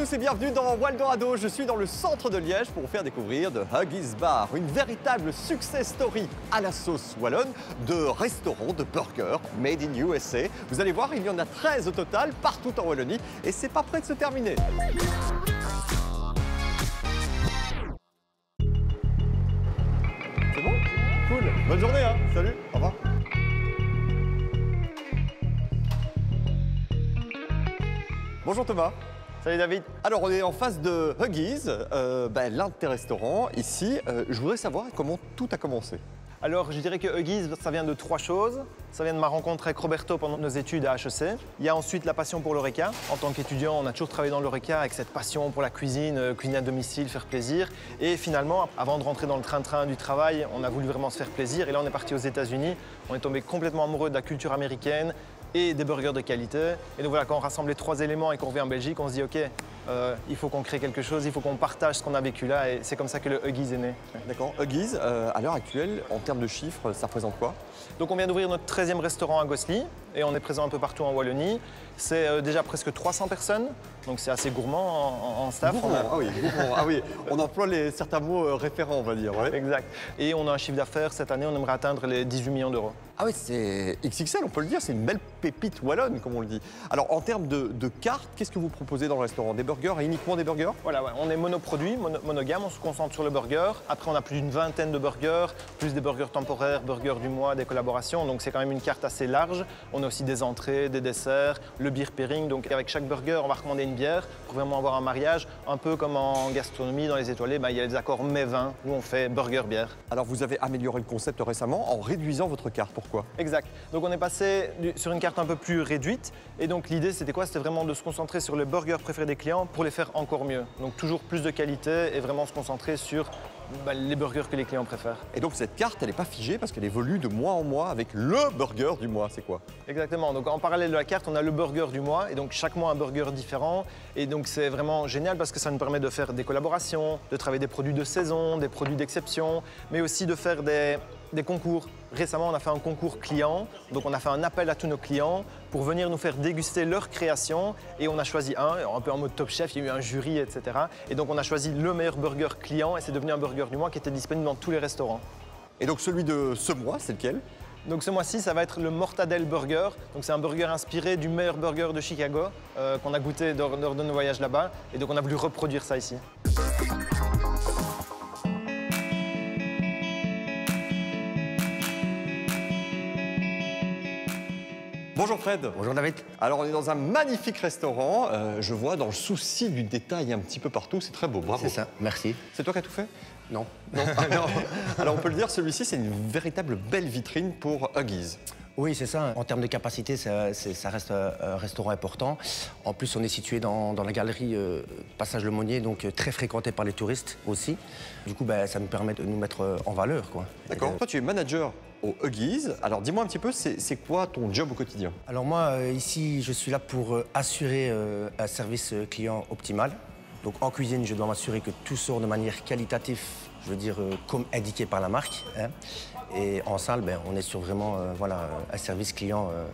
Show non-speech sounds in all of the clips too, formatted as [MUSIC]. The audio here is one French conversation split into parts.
Tous et bienvenue dans Waldorado. Je suis dans le centre de Liège pour vous faire découvrir de Huggies Bar, une véritable success story à la sauce wallonne de restaurants de burgers made in USA. Vous allez voir, il y en a 13 au total partout en Wallonie et c'est pas prêt de se terminer. C'est bon? Cool. Bonne journée, hein Salut, au revoir. Bonjour Thomas. Salut David. Alors on est en face de Huggies, euh, ben, l'un de tes restaurants ici. Euh, je voudrais savoir comment tout a commencé. Alors je dirais que Huggies, ça vient de trois choses. Ça vient de ma rencontre avec Roberto pendant nos études à HEC. Il y a ensuite la passion pour l'oreca. En tant qu'étudiant, on a toujours travaillé dans l'oreca avec cette passion pour la cuisine, euh, cuisiner à domicile, faire plaisir. Et finalement, avant de rentrer dans le train-train du travail, on a voulu vraiment se faire plaisir. Et là, on est parti aux États-Unis. On est tombé complètement amoureux de la culture américaine et des burgers de qualité. Et donc voilà, quand on rassemble les trois éléments et qu'on revient en Belgique, on se dit ok, euh, il faut qu'on crée quelque chose, il faut qu'on partage ce qu'on a vécu là. Et c'est comme ça que le Huggies est né. D'accord. Huggies, euh, à l'heure actuelle, en termes de chiffres, ça représente quoi? Donc on vient d'ouvrir notre 13e restaurant à Gosselies et on est présent un peu partout en Wallonie. C'est euh, déjà presque 300 personnes, donc c'est assez gourmand en, en staff. Gourmand, On a- ah oui, gourmand. Ah oui, on emploie les, certains mots référents, on va dire. ouais. Exact. Et on a un chiffre d'affaires cette année, on aimerait atteindre les 18 millions d'euros. Ah oui, c'est XXL, on peut le dire, c'est une belle pépite wallonne, comme on le dit. Alors en termes de, de cartes, qu'est-ce que vous proposez dans le restaurant? Des burgers et uniquement des burgers? Voilà, ouais, on est monoproduit, mono- monogame, on se concentre sur le burger. Après, on a plus d'une vingtaine de burgers, plus des burgers temporaires, burgers du mois, des collaborations. Donc, c'est quand même une carte assez large. On a aussi des entrées, des desserts, le beer pairing. Donc, avec chaque burger, on va recommander une bière pour vraiment avoir un mariage. Un peu comme en gastronomie, dans les étoilés, bah, il y a les accords mets-vin où on fait burger-bière. Alors vous avez amélioré le concept récemment en réduisant votre carte, pourquoi? Exact. Donc on est passé sur une carte un peu plus réduite. Et donc l'idée, c'était quoi? C'était vraiment de se concentrer sur les burgers préférés des clients pour les faire encore mieux. Donc toujours plus de qualité et vraiment se concentrer sur bah, les burgers que les clients préfèrent. Et donc cette carte, elle n'est pas figée parce qu'elle évolue de mois en mois avec le burger du mois, c'est quoi? Exactement. Donc en parallèle de la carte, on a le burger du mois et donc chaque mois un burger différent. Et donc c'est vraiment génial parce que ça nous permet de faire des collaborations, de travailler des produits de saison, des produits d'exception, mais aussi de faire des, des concours. Récemment, on a fait un concours client. Donc on a fait un appel à tous nos clients pour venir nous faire déguster leur création et on a choisi un, un peu en mode top chef, il y a eu un jury, etc. Et donc on a choisi le meilleur burger client et c'est devenu un burger du mois qui était disponible dans tous les restaurants. Et donc celui de ce mois, c'est lequel? Donc ce mois-ci, ça va être le Mortadelle Burger. Donc c'est un burger inspiré du meilleur burger de Chicago euh, qu'on a goûté lors, lors de nos voyages là-bas. Et donc on a voulu reproduire ça ici. Bonjour Fred. Bonjour David. Alors on est dans un magnifique restaurant. Euh, je vois dans le souci du détail un petit peu partout. C'est très beau. Bravo. C'est ça, merci. C'est toi qui as tout fait? Non. [LAUGHS] Non. Ah, non. Alors on peut le dire, celui-ci c'est une véritable belle vitrine pour Huggies. Oui, c'est ça. En termes de capacité, ça, reste euh, un restaurant important. En plus, on est situé dans, dans la galerie euh, Passage Le Monnier, donc euh, très fréquenté par les touristes aussi. Du coup, ben, ça nous permet de nous mettre euh, en valeur. quoi. D'accord. Euh, Toi tu es manager au Huggies. Alors dis-moi un petit peu, c'est quoi ton job au quotidien? Alors moi, euh, ici, je suis là pour euh, assurer euh, un service euh, client optimal. Donc en cuisine, je dois m'assurer que tout sort de manière qualitative, je veux dire euh, comme indiqué par la marque. hein. Et en salle, ben, on est sur vraiment euh, voilà, un service client euh,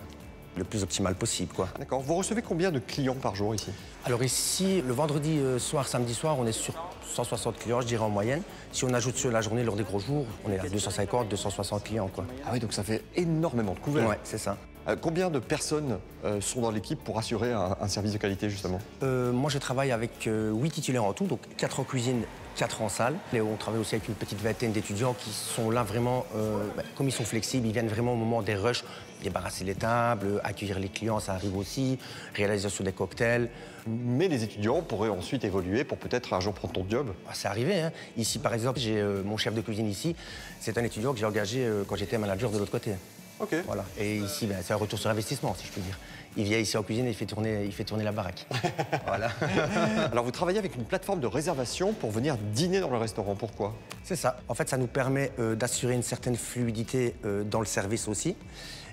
le plus optimal possible. D'accord. Vous recevez combien de clients par jour ici? Alors ici, le vendredi euh, soir, samedi soir, on est sur 160 clients, je dirais en moyenne. Si on ajoute sur la journée lors des gros jours, on est à 250, 260 clients. Quoi. Ah oui, donc ça fait énormément de couverts. Ouais, c'est ça. Euh, combien de personnes euh, sont dans l'équipe pour assurer un, un service de qualité justement? Euh, moi, je travaille avec euh, 8 titulaires en tout, donc 4 en cuisine, 4 en salle. Et on travaille aussi avec une petite vingtaine d'étudiants qui sont là vraiment, euh, ben, comme ils sont flexibles, ils viennent vraiment au moment des rushs, débarrasser les tables, accueillir les clients, ça arrive aussi, réalisation des cocktails. Mais les étudiants pourraient ensuite évoluer pour peut-être un jour prendre ton job? Ah, C'est arrivé. Hein. Ici, par exemple, j'ai euh, mon chef de cuisine ici. C'est un étudiant que j'ai engagé euh, quand j'étais manager de l'autre côté. Ok. Voilà. Et ici, ben, c'est un retour sur investissement, si je peux dire. Il vient ici en cuisine et il fait tourner, il fait tourner la baraque. [LAUGHS] voilà. [LAUGHS] Alors vous travaillez avec une plateforme de réservation pour venir dîner dans le restaurant. Pourquoi? C'est ça. En fait, ça nous permet euh, d'assurer une certaine fluidité euh, dans le service aussi.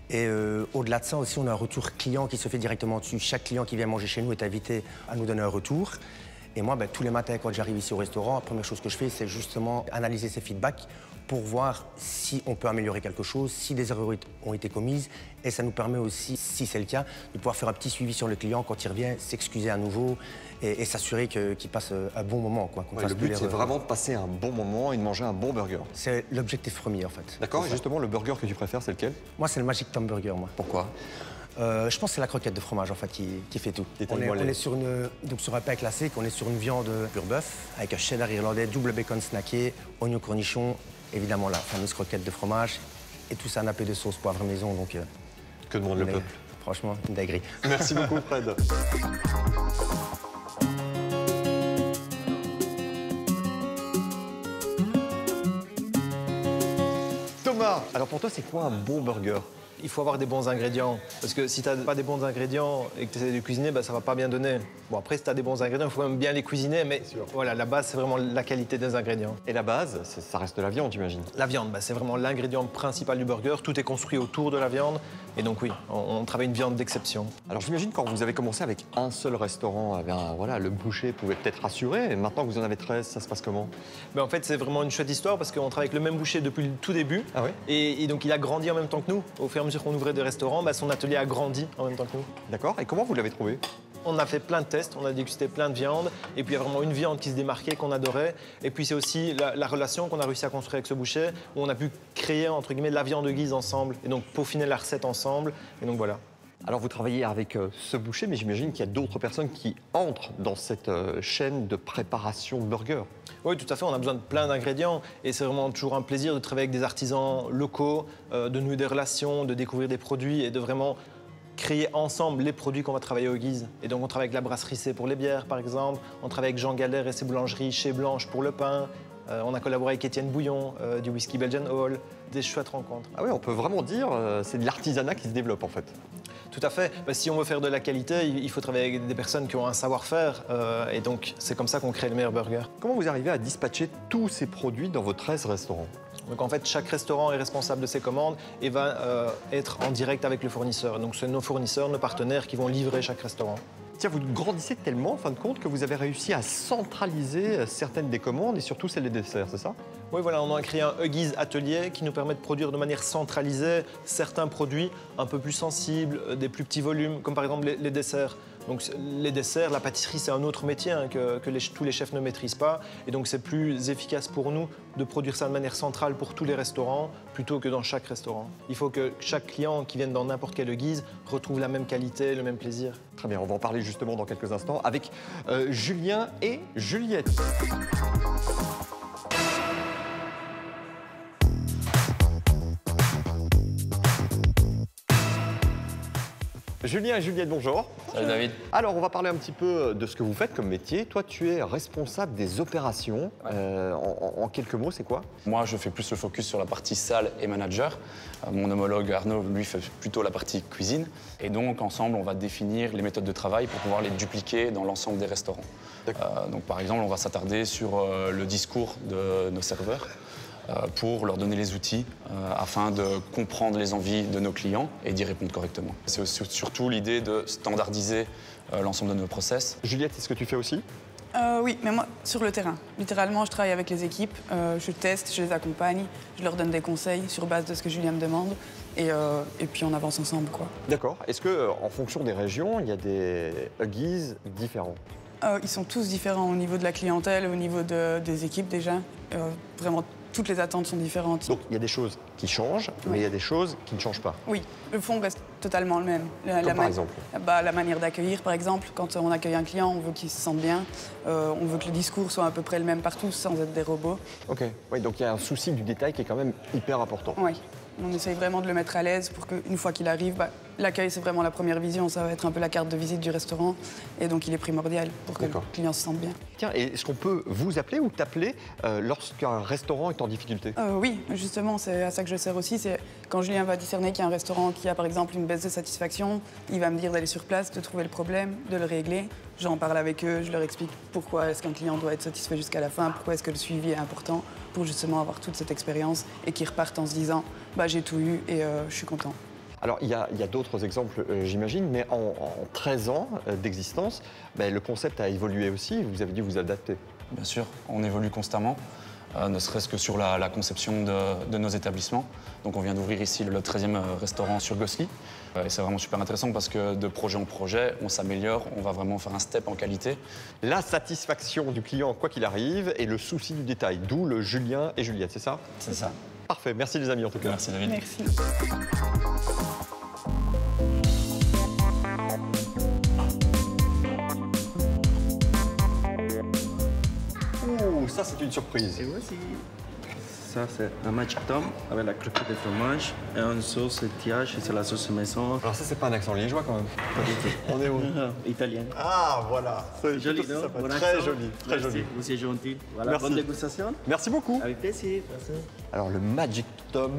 Et euh, au-delà de ça aussi, on a un retour client qui se fait directement dessus. Chaque client qui vient manger chez nous est invité à nous donner un retour. Et moi, ben, tous les matins, quand j'arrive ici au restaurant, la première chose que je fais, c'est justement analyser ces feedbacks pour voir si on peut améliorer quelque chose, si des erreurs ont été commises. Et ça nous permet aussi, si c'est le cas, de pouvoir faire un petit suivi sur le client quand il revient, s'excuser à nouveau et, s'assurer qu'il passe un bon moment. Quoi, le but, c'est vraiment de passer un bon moment et de manger un bon burger. C'est l'objectif premier, en fait. D'accord, et justement, le burger que tu préfères, c'est lequel? Moi, c'est le Magic Tom Burger, moi. Pourquoi? Euh, je pense que c'est la croquette de fromage en fait qui, fait tout. On est, sur, une, donc sur un pain classique, on est sur une viande pur bœuf avec un cheddar irlandais, double bacon snacké, oignon cornichon, évidemment la fameuse croquette de fromage et tout ça nappé de sauce poivre maison. Donc, euh, que demande le peuple? Franchement, une dinguerie. [LAUGHS] Merci beaucoup Fred. Thomas, alors pour toi c'est quoi un bon burger? Il faut avoir des bons ingrédients. Parce que si tu n'as pas des bons ingrédients et que tu essaies de cuisiner, bah, ça va pas bien donner. Bon, après, si tu as des bons ingrédients, il faut même bien les cuisiner, mais voilà, la base, c'est vraiment la qualité des ingrédients. Et la base, ça reste la viande, j'imagine La viande, bah, c'est vraiment l'ingrédient principal du burger. Tout est construit autour de la viande. Et donc, oui, on, travaille une viande d'exception. Alors, j'imagine quand vous avez commencé avec un seul restaurant, eh voilà, le boucher pouvait peut-être rassurer. Et maintenant que vous en avez 13, ça se passe comment? Ben, En fait, c'est vraiment une chouette histoire parce qu'on travaille avec le même boucher depuis le tout début. Ah et, et donc, il a grandi en même temps que nous. Au fur et à mesure qu'on ouvrait des restaurants, bah, son atelier a grandi en même temps que nous. D'accord. Et comment vous l'avez trouvé? On a fait plein de tests, on a dégusté plein de viandes, et puis il y a vraiment une viande qui se démarquait, qu'on adorait. Et puis c'est aussi la, relation qu'on a réussi à construire avec ce boucher, où on a pu créer, entre guillemets, la viande de guise ensemble, et donc peaufiner la recette ensemble. Et donc voilà. Alors vous travaillez avec euh, ce boucher, mais j'imagine qu'il y a d'autres personnes qui entrent dans cette euh, chaîne de préparation de burgers. Oui, tout à fait. On a besoin de plein d'ingrédients et c'est vraiment toujours un plaisir de travailler avec des artisans locaux, euh, de nouer des relations, de découvrir des produits et de vraiment créer ensemble les produits qu'on va travailler au Guise. Et donc on travaille avec la brasserie C pour les bières, par exemple. On travaille avec Jean Galère et ses boulangeries chez Blanche pour le pain. on a collaboré avec Étienne Bouillon du Whisky Belgian Hall. Des chouettes rencontres. Ah oui, on peut vraiment dire c'est de l'artisanat qui se développe en fait. Tout à fait. Bah, si on veut faire de la qualité, il faut travailler avec des personnes qui ont un savoir-faire. Euh, et donc, c'est comme ça qu'on crée le meilleur burger. Comment vous arrivez à dispatcher tous ces produits dans vos 13 restaurants? Donc en fait, chaque restaurant est responsable de ses commandes et va euh, être en direct avec le fournisseur. Donc c'est nos fournisseurs, nos partenaires qui vont livrer chaque restaurant. Tiens, vous grandissez tellement, en fin de compte, que vous avez réussi à centraliser euh, certaines des commandes et surtout celles des desserts, c'est ça? Oui, voilà, on a créé un Huggies Atelier qui nous permet de produire de manière centralisée certains produits un peu plus sensibles, euh, des plus petits volumes, comme par exemple les desserts. Donc les desserts, la pâtisserie, c'est un autre métier hein, que, tous les chefs ne maîtrisent pas. Et donc c'est plus efficace pour nous de produire ça de manière centrale pour tous les restaurants plutôt que dans chaque restaurant. Il faut que chaque client qui vienne dans n'importe quelle guise retrouve la même qualité, le même plaisir. Très bien, on va en parler justement dans quelques instants avec euh, Julien et Juliette. Julien et Juliette, bonjour. Salut David. Alors, on va parler un petit peu de ce que vous faites comme métier. Toi, tu es responsable des opérations. Euh, en, quelques mots, c'est quoi? Moi, je fais plus le focus sur la partie salle et manager. Euh, mon homologue Arnaud, lui, fait plutôt la partie cuisine. Et donc, ensemble, on va définir les méthodes de travail pour pouvoir les dupliquer dans l'ensemble des restaurants. Euh, donc, par exemple, on va s'attarder sur le discours de nos serveurs. Euh, pour leur donner les outils euh, afin de comprendre les envies de nos clients et d'y répondre correctement. C'est surtout l'idée de standardiser euh, l'ensemble de nos process. Juliette, est-ce que tu fais aussi? Oui, mais moi, sur le terrain. Littéralement, je travaille avec les équipes, je teste, je les accompagne, je leur donne des conseils sur base de ce que Julien me demande, et, et puis on avance ensemble. quoi. D'accord. Est-ce que, en fonction des régions, il y a des guises différents? Ils sont tous différents au niveau de la clientèle, au niveau des équipes déjà. vraiment toutes les attentes sont différentes. Donc il y a des choses qui changent, mais il y a des choses qui ne changent pas. Oui, le fond reste totalement le même. La, par exemple bah, La manière d'accueillir, par exemple. Quand on accueille un client, on veut qu'il se sente bien. Euh, on veut que le discours soit à peu près le même partout, sans être des robots. Ok, oui, donc il y a un souci du détail qui est quand même hyper important. Oui. On essaye vraiment de le mettre à l'aise pour qu'une fois qu'il arrive, bah, l'accueil c'est vraiment la première vision, ça va être un peu la carte de visite du restaurant et donc il est primordial pour que le client se sente bien. Tiens, est-ce qu'on peut vous appeler ou t'appeler euh, lorsqu'un restaurant est en difficulté? Euh, Oui, justement, c'est à ça que je sers aussi. C'est quand Julien va discerner qu'il y a un restaurant qui a par exemple une baisse de satisfaction, il va me dire d'aller sur place, de trouver le problème, de le régler. J'en parle avec eux, je leur explique pourquoi est-ce qu'un client doit être satisfait jusqu'à la fin, pourquoi est-ce que le suivi est important pour justement avoir toute cette expérience et qu'ils repartent en se disant bah, j'ai tout eu et euh, je suis content. Alors, il y a, il y a d'autres exemples, euh, j'imagine, mais en, en 13 ans euh, d'existence, ben, le concept a évolué aussi. Vous avez dû vous adapter. Bien sûr, on évolue constamment, euh, ne serait-ce que sur la, la conception de, de nos établissements. Donc on vient d'ouvrir ici le 13e restaurant sur Gossely. Euh, et c'est vraiment super intéressant parce que de projet en projet, on s'améliore, on va vraiment faire un step en qualité. La satisfaction du client, quoi qu'il arrive, et le souci du détail, d'où le Julien et Juliette, c'est ça? C'est ça. Parfait, merci les amis en tout cas. Merci David. Merci. Ça c'est une surprise. Et voici. Ça, c'est un magic tom avec la croquette de fromage et une sauce tiage, c'est la sauce maison. Alors ça c'est pas un accent liégeois quand même. Pas du tout. On est où [LAUGHS] Italienne. Ah voilà, c'est Joli, non. Bon Très accent. joli, très Merci, joli. Vous êtes gentil. Voilà, Merci. bonne dégustation. Merci beaucoup. Avec plaisir. Merci. Alors le Magic Tom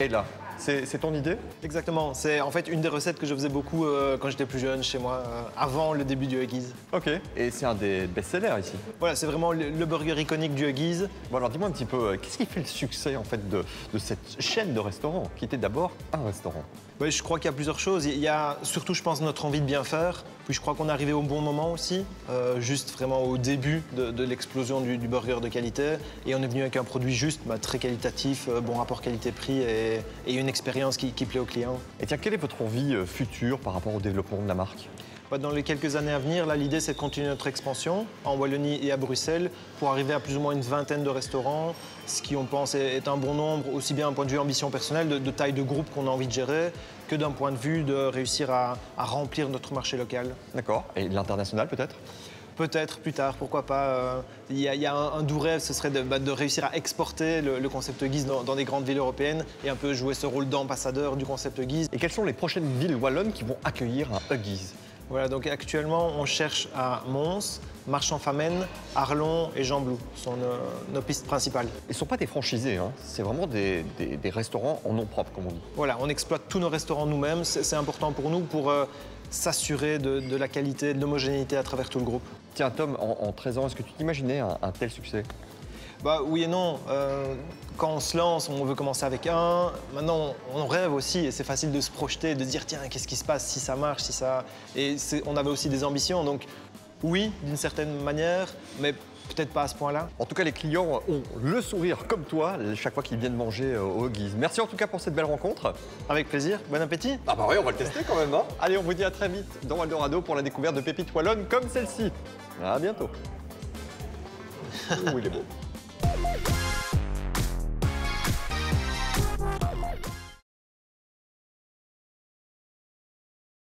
est là. C'est ton idée? Exactement. C'est en fait une des recettes que je faisais beaucoup euh, quand j'étais plus jeune chez moi, euh, avant le début du Huggies. Ok. Et c'est un des best-sellers ici. Voilà, c'est vraiment le, le burger iconique du Huggies. Bon alors dis-moi un petit peu, euh, qu'est-ce qui fait le succès en fait de, de cette chaîne de restaurants qui était d'abord un restaurant? Ouais, je crois qu'il y a plusieurs choses. Il y a surtout, je pense, notre envie de bien faire. Puis je crois qu'on est arrivé au bon moment aussi, euh, juste vraiment au début de, l'explosion du, burger de qualité. Et on est venu avec un produit juste, bah, très qualitatif, euh, bon rapport qualité-prix et, une expérience qui, plaît aux clients. Et tiens, quelle est votre envie euh, future par rapport au développement de la marque? Dans les quelques années à venir, là, l'idée, c'est de continuer notre expansion en Wallonie et à Bruxelles pour arriver à plus ou moins une vingtaine de restaurants, ce qui, on pense, est un bon nombre, aussi bien d'un point de vue ambition personnelle, de, de taille de groupe qu'on a envie de gérer, que d'un point de vue de réussir à, à remplir notre marché local. D'accord. Et l'international peut-être? Peut-être plus tard, pourquoi pas. euh, Il y, a- il y a un, un doux rêve, ce serait de, bah, de réussir à exporter le, le concept Guise dans, dans des grandes villes européennes et un peu jouer ce rôle d'ambassadeur du concept Guise. Et quelles sont les prochaines villes wallonnes qui vont accueillir un Huggies? Voilà, donc actuellement, on cherche à Mons, Marchand-Famenne, Arlon et Jean-Blou. Ce sont nos, nos pistes principales. Ils ne sont pas des franchisés, hein. c'est vraiment des, des- des restaurants en nom propre, comme on dit. Voilà, on exploite tous nos restaurants nous-mêmes. C'est c'est important pour nous pour euh, s'assurer de, de la qualité, de l'homogénéité à travers tout le groupe. Tiens, Tom, en, en 13 ans, est-ce que tu t'imaginais un, un tel succès? Bah oui et non. Euh, quand on se lance, on veut commencer avec un. Maintenant, on rêve aussi et c'est facile de se projeter, de dire tiens, qu'est-ce qui se passe si ça marche, si ça. Et on avait aussi des ambitions. Donc oui, d'une certaine manière, mais peut-être pas à ce point-là. En tout cas, les clients ont le sourire comme toi chaque fois qu'ils viennent manger euh, au Huggies. Merci en tout cas pour cette belle rencontre. Avec plaisir. Bon appétit. Ah bah oui, on va le tester quand même. Hein Allez, on vous dit à très vite dans Eldorado pour la découverte de pépites wallonnes comme celle-ci. À bientôt. [LAUGHS] Ouh, il est beau. Bye.